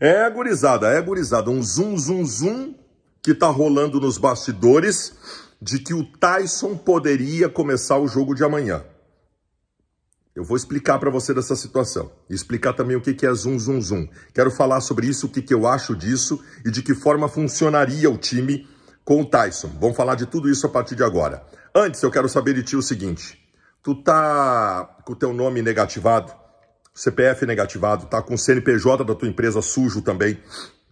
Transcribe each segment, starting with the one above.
É, gurizada, é, gurizada, um zoom, zoom, zoom que tá rolando nos bastidores de que o Tyson poderia começar o jogo de amanhã. Eu vou explicar para você dessa situação. Explicar também o que, é zoom, zoom, zoom. Quero falar sobre isso, o que eu acho disso e de que forma funcionaria o time com o Tyson. Vamos falar de tudo isso a partir de agora. Antes, eu quero saber de ti o seguinte. Tu tá com o teu nome negativado? CPF negativado, tá com o CNPJ da tua empresa sujo também.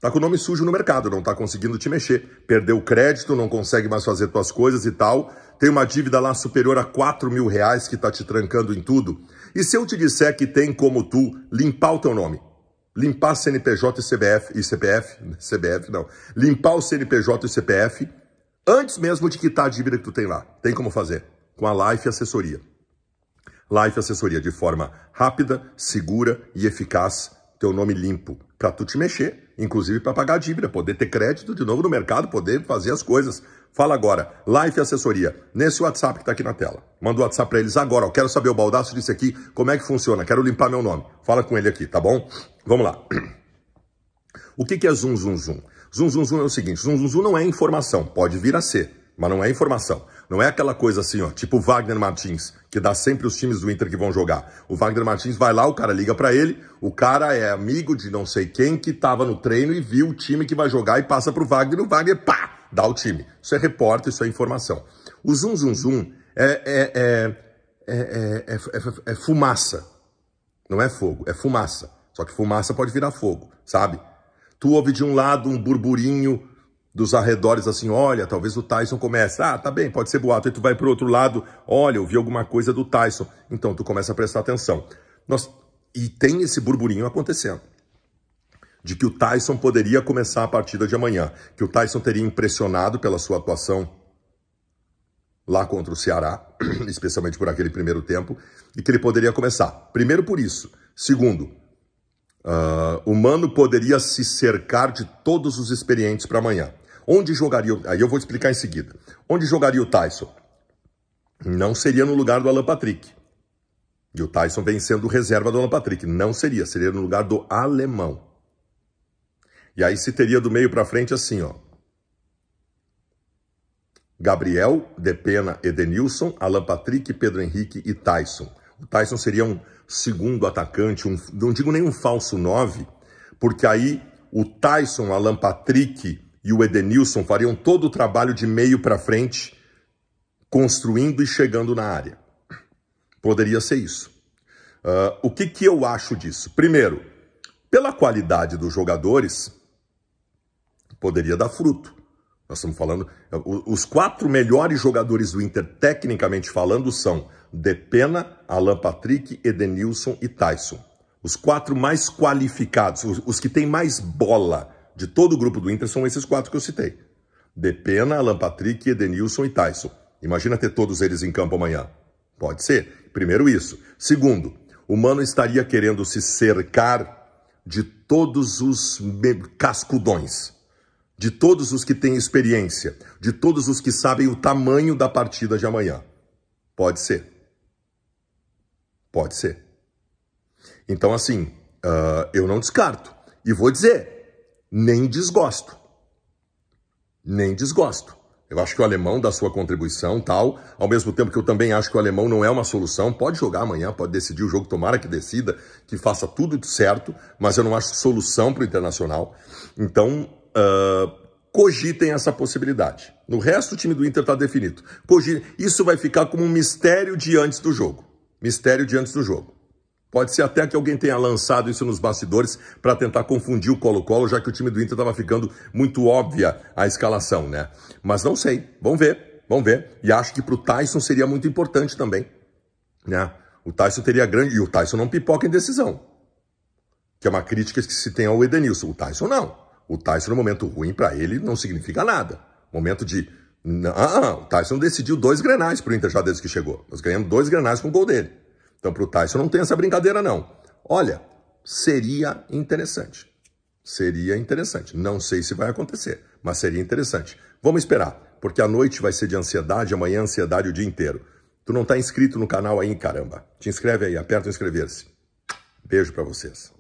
Tá com o nome sujo no mercado, não tá conseguindo te mexer. Perdeu o crédito, não consegue mais fazer tuas coisas e tal. Tem uma dívida lá superior a 4 mil reais que tá te trancando em tudo. E se eu te disser que tem como tu limpar o teu nome? Limpar CNPJ e CBF e CPF, CBF não. Limpar o CNPJ e CPF antes mesmo de quitar a dívida que tu tem lá. Tem como fazer? Com a Life Assessoria. Life Assessoria de forma rápida, segura e eficaz, teu nome limpo, para tu te mexer, inclusive para pagar dívida, poder ter crédito de novo no mercado, poder fazer as coisas. Fala agora, Life Assessoria, nesse WhatsApp que está aqui na tela. Manda o WhatsApp para eles agora. Eu quero saber, o Baldaço disse aqui, como é que funciona. Quero limpar meu nome. Fala com ele aqui, tá bom? Vamos lá. O que, que é Zoom Zoom Zoom? Zoom Zoom Zoom é o seguinte, Zoom Zoom Zoom não é informação, pode vir a ser, mas não é informação. Não é aquela coisa assim, ó, tipo o Wagner Martins, que dá sempre os times do Inter que vão jogar. O Wagner Martins vai lá, o cara liga para ele, o cara é amigo de não sei quem que tava no treino e viu o time que vai jogar e passa pro Wagner e o Wagner, pá, dá o time. Isso é repórter, isso é informação. O Zoom Zoom Zoom é, é, é, é, fumaça. Não é fogo, é fumaça. Só que fumaça pode virar fogo, sabe? Tu ouve de um lado um burburinho dos arredores assim, olha, talvez o Tyson comece. Ah, tá bem, pode ser boato. Aí tu vai pro outro lado, olha, eu vi alguma coisa do Tyson. Então tu começa a prestar atenção. Nós... E tem esse burburinho acontecendo. De que o Tyson poderia começar a partida de amanhã. Que o Tyson teria impressionado pela sua atuação lá contra o Ceará, especialmente por aquele primeiro tempo, e que ele poderia começar. Primeiro por isso. Segundo, uh, o Mano poderia se cercar de todos os experientes para amanhã. Onde jogaria? Aí eu vou explicar em seguida. Onde jogaria o Tyson? Não seria no lugar do Alan Patrick. E o Tyson vem sendo reserva do Alan Patrick. Não seria, seria no lugar do alemão. E aí se teria do meio para frente assim, ó. Gabriel, Depena, Edenilson, Alan Patrick, Pedro Henrique e Tyson. O Tyson seria um segundo atacante, um, não digo nem um falso nove, porque aí o Tyson, Alan Patrick e o Edenilson fariam todo o trabalho de meio para frente, construindo e chegando na área. Poderia ser isso. Uh, o que, que eu acho disso? Primeiro, pela qualidade dos jogadores, poderia dar fruto. Nós estamos falando. Os quatro melhores jogadores do Inter, tecnicamente falando, são Depena, Alan Patrick, Edenilson e Tyson. Os quatro mais qualificados, os, os que têm mais bola de todo o grupo do Inter são esses quatro que eu citei. Depena, Alan Patrick, Edenilson e Tyson. Imagina ter todos eles em campo amanhã. Pode ser. Primeiro isso. Segundo, o Mano estaria querendo se cercar de todos os cascudões, de todos os que têm experiência, de todos os que sabem o tamanho da partida de amanhã. Pode ser. Pode ser. Então, assim, uh, eu não descarto. E vou dizer, nem desgosto. Nem desgosto. Eu acho que o alemão dá sua contribuição, tal, ao mesmo tempo que eu também acho que o alemão não é uma solução, pode jogar amanhã, pode decidir o jogo, tomara que decida, que faça tudo certo, mas eu não acho solução para o Internacional. Então, uh, cogitem essa possibilidade. No resto, o time do Inter está definido. Cogitem. Isso vai ficar como um mistério de antes do jogo. Mistério de antes do jogo. Pode ser até que alguém tenha lançado isso nos bastidores para tentar confundir o Colo-Colo, já que o time do Inter estava ficando muito óbvia a escalação, né? Mas não sei. Vamos ver. Vamos ver. E acho que para o Tyson seria muito importante também, né? O Tyson teria grande... E o Tyson não pipoca em decisão. Que é uma crítica que se tem ao Edenilson. O Tyson não. O Tyson, no momento ruim, para ele, não significa nada. Momento de... Não, o Tyson decidiu dois grenais para o Inter já desde que chegou. Nós ganhamos dois grenais com o gol dele. Então, para o Tyson não tem essa brincadeira, não. Olha, seria interessante. Seria interessante. Não sei se vai acontecer, mas seria interessante. Vamos esperar, porque a noite vai ser de ansiedade, amanhã ansiedade o dia inteiro. Tu não está inscrito no canal aí, caramba. Te inscreve aí, aperta inscrever-se. Beijo para vocês.